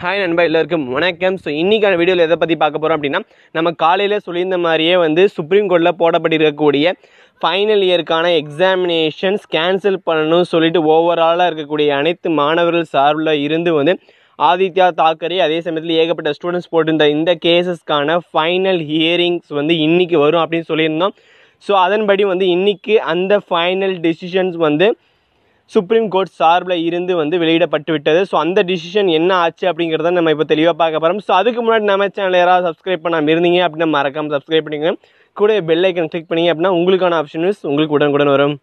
Hi நண்பா எல்லாருக்கும் வணக்கம். ஸோ இன்றைக்கான வீடியோவில் எதை பற்றி பார்க்க போகிறோம் அப்படின்னா நம்ம காலையில் சொல்லியிருந்த மாதிரியே வந்து சுப்ரீம் கோர்ட்டில் போடப்பட்டிருக்கக்கூடிய ஃபைனல் இயருக்கான எக்ஸாமினேஷன்ஸ் கேன்சல் பண்ணணும்னு சொல்லிட்டு ஓவராலாக இருக்கக்கூடிய அனைத்து மாணவர்கள் சார்பில் இருந்து வந்து ஆதித்யா தாக்கரே அதே சமயத்தில் ஏகப்பட்ட ஸ்டூடெண்ட்ஸ் போட்டிருந்த இந்த கேசஸ்க்கான ஃபைனல் ஹியரிங்ஸ் வந்து இன்றைக்கி வரும் அப்படின்னு சொல்லியிருந்தோம். ஸோ அதன்படி வந்து இன்றைக்கி அந்த ஃபைனல் டெசிஷன்ஸ் வந்து சுப்ரீம் கோர்ட் சார்பில் இருந்து வந்து வெளியிடப்பட்டு விட்டது ஸோ அந்த டிசிஷன் என்ன ஆச்சு அப்படிங்கிறத நம்ம இப்போ தெளிவாக பார்க்க போகிறோம் ஸோ அதுக்கு முன்னாடி நம்ம சேனல் யாராவது சப்ஸ்கிரைப் பண்ணாமல் இருந்தீங்க அப்படின்னா மறக்காமல் சப்ஸ்கிரைப் பண்ணிக்கோங்க. கூட பெல் ஐக்கன் கிளிக் பண்ணிங்க அப்படின்னா உங்களுக்கான ஆப்ஷன்ஸ் உங்களுக்கு உடனுக்குடன் வரும்.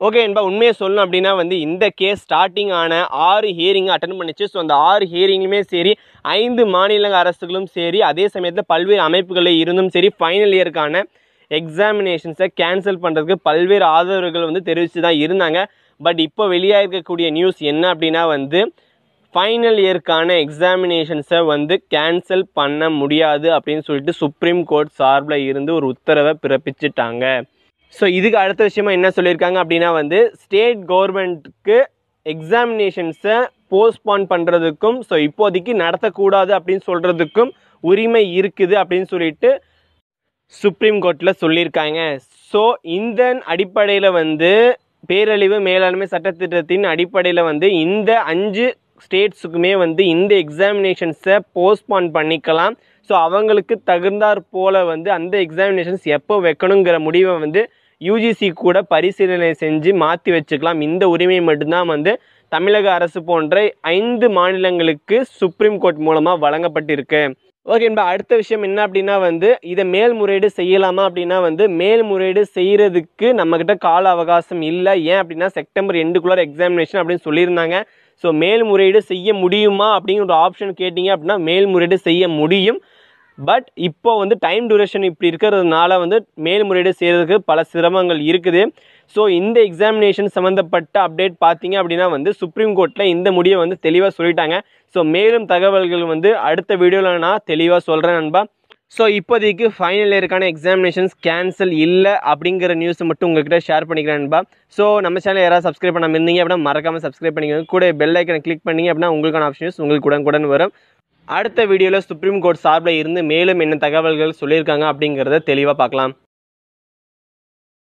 ஓகே என்பா உண்மையை சொல்லணும் அப்படின்னா வந்து இந்த கேஸ் ஸ்டார்டிங் ஆன ஆறு ஹியரிங் அட்டன் பண்ணிச்சு. ஸோ அந்த ஆறு ஹியரிங்குமே சரி ஐந்து மாநில அரசுகளும் சரி அதே சமயத்தில் பல்வேறு அமைப்புகளில் இருந்தும் சரி ஃபைனல் இயருக்கான எக்ஸாமினேஷன்ஸை கேன்சல் பண்ணுறதுக்கு பல்வேறு ஆதரவுகள் வந்து தெரிவித்து தான் இருந்தாங்க. பட் இப்போ வெளியாகிருக்கக்கூடிய நியூஸ் என்ன அப்படின்னா வந்து ஃபைனல் இயர்க்கான எக்ஸாமினேஷன்ஸை வந்து கேன்சல் பண்ண முடியாது அப்படின்னு சொல்லிட்டு சுப்ரீம் கோர்ட் சார்பில் இருந்து ஒரு உத்தரவை பிறப்பிச்சிட்டாங்க. ஸோ இதுக்கு அடுத்த விஷயமா என்ன சொல்லியிருக்காங்க அப்படின்னா வந்து ஸ்டேட் கவர்மெண்ட்டுக்கு எக்ஸாமினேஷன்ஸை போஸ்ட்பான் பண்ணுறதுக்கும் ஸோ இப்போதைக்கு நடத்தக்கூடாது அப்படின்னு சொல்கிறதுக்கும் உரிமை இருக்குது அப்படின்னு சொல்லிட்டு சுப்ரீம் கோர்ட்டில் சொல்லியிருக்காங்க. ஸோ இந்த அடிப்படையில் வந்து பேரழிவு மேலாண்மை சட்டத்திட்டத்தின் அடிப்படையில் வந்து இந்த அஞ்சு ஸ்டேட்ஸுக்குமே வந்து இந்த எக்ஸாமினேஷன்ஸை போஸ்ட்பான் பண்ணிக்கலாம். ஸோ அவங்களுக்கு தகுந்தாற் போல் வந்து அந்த எக்ஸாமினேஷன்ஸ் எப்போ வைக்கணுங்கிற முடிவை வந்து யூஜிசி கூட பரிசீலனை செஞ்சு மாற்றி வச்சுக்கலாம். இந்த உரிமை மட்டும்தான் வந்து தமிழக அரசு போன்ற ஐந்து மாநிலங்களுக்கு சுப்ரீம் கோர்ட் மூலமாக வழங்கப்பட்டிருக்கு. ஓகே என்பா அடுத்த விஷயம் என்ன அப்படின்னா வந்து இதை மேல்முறையீடு செய்யலாமா அப்படின்னா வந்து மேல்முறையீடு செய்கிறதுக்கு நம்மக்கிட்ட கால அவகாசம் இல்லை. ஏன் அப்படின்னா செப்டம்பர் எண்டுக்குள்ளார் எக்ஸாமினேஷன் அப்படின்னு சொல்லியிருந்தாங்க. ஸோ மேல்முறையீடு செய்ய முடியுமா அப்படிங்கிற ஒரு ஆப்ஷன் கேட்டிங்க அப்படின்னா மேல்முறையீடு செய்ய முடியும். பட் இப்போ வந்து டைம் டியூரேஷன் இப்படி இருக்கிறதுனால வந்து மேல்முறையீடு செய்கிறதுக்கு பல சிரமங்கள் இருக்குது. ஸோ இந்த எக்ஸாமினேஷன் சம்மந்தப்பட்ட அப்டேட் பார்த்தீங்க அப்படின்னா வந்து சுப்ரீம் கோர்ட்டில் இந்த முடிவை வந்து தெளிவாக சொல்லிட்டாங்க. ஸோ மேலும் தகவல்கள் வந்து அடுத்த வீடியோவில் நான் தெளிவாக சொல்கிறேன் நண்பா. ஸோ இப்போதைக்கு ஃபைனல் இயருக்கான எக்ஸாமினேஷன்ஸ் கேன்சல் இல்லை அப்படிங்கிற நியூஸ் மட்டும் உங்ககிட்ட ஷேர் பண்ணிக்கிறேன் நண்பா. ஸோ நம்ம சேனல் யாராவது சப்ஸ்கிரைப் பண்ணாமல் இருந்தீங்க அப்படின்னா மறக்காமல் சப்ஸ்கிரைப் பண்ணிக்கோங்க. கூட பெல் ஐக்கனை கிளிக் பண்ணிங்க அப்படின்னா உங்களுக்கான ஆப்ஷன்ஸ் உங்களுக்கு உடனுக்குடன் வரும். அடுத்த வீடியோவில் சுப்ரீம் கோர்ட் சார்பில் இருந்து மேலும் என்ன தகவல்கள் சொல்லியிருக்காங்க அப்படிங்கிறத தெளிவாக பார்க்கலாம்.